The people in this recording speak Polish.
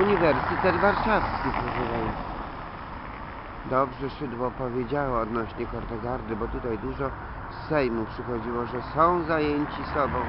Uniwersytet Warszawski, proszę Państwa. Dobrze Szydło powiedziało odnośnie Kortegardy, bo tutaj dużo z Sejmu przychodziło, że są zajęci sobą.